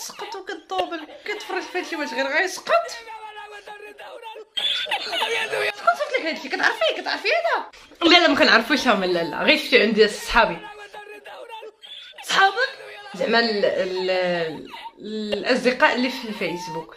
كتسقط وكتطوب كتفرج في هادشي واش غير غيسقط شكون صيفط لك هادشي كتعرفيه كتعرفي هذا لا لا ما كنعرفوش لا لا غير شفتو عندي صحابي صحابك زعما الاصدقاء اللي في الفيسبوك